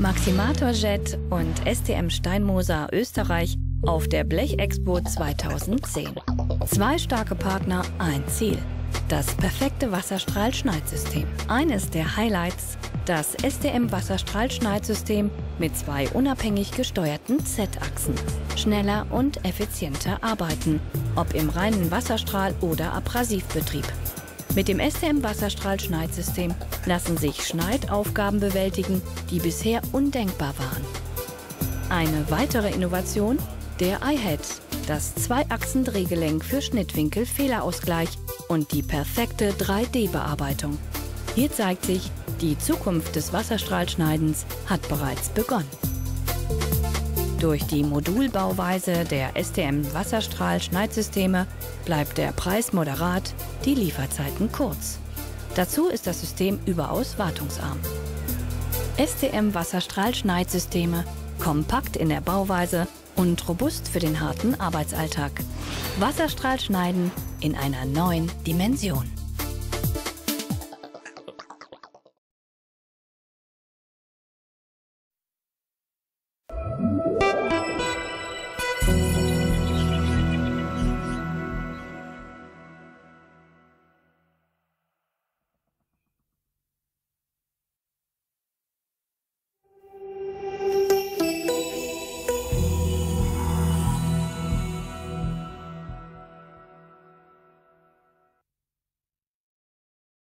Maximator Jet und STM Steinmoser Österreich auf der Blechexpo 2010. Zwei starke Partner, ein Ziel. Das perfekte Wasserstrahlschneidsystem. Eines der Highlights, das STM Wasserstrahlschneidsystem mit zwei unabhängig gesteuerten Z-Achsen. Schneller und effizienter arbeiten, ob im reinen Wasserstrahl- oder Abrasivbetrieb. Mit dem STM Wasserstrahlschneidsystem lassen sich Schneidaufgaben bewältigen, die bisher undenkbar waren. Eine weitere Innovation? Der iHead, das Zwei-Achsen-Drehgelenk für Schnittwinkel-Fehlerausgleich und die perfekte 3D-Bearbeitung. Hier zeigt sich, die Zukunft des Wasserstrahlschneidens hat bereits begonnen. Durch die Modulbauweise der STM Wasserstrahl-Schneidsysteme bleibt der Preis moderat, die Lieferzeiten kurz. Dazu ist das System überaus wartungsarm. STM Wasserstrahl-Schneidsysteme, kompakt in der Bauweise und robust für den harten Arbeitsalltag. Wasserstrahl schneiden in einer neuen Dimension.